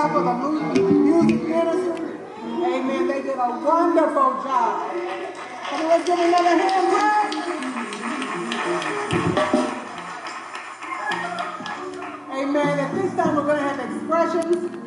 God for the music ministry. Amen. They did a wonderful job. Come let's give another hand clap. Amen. At this time, we're going to have expressions.